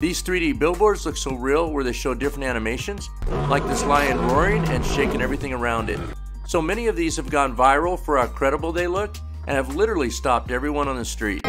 These 3D billboards look so real where they show different animations, like this lion roaring and shaking everything around it. So many of these have gone viral for how credible they look and have literally stopped everyone on the street.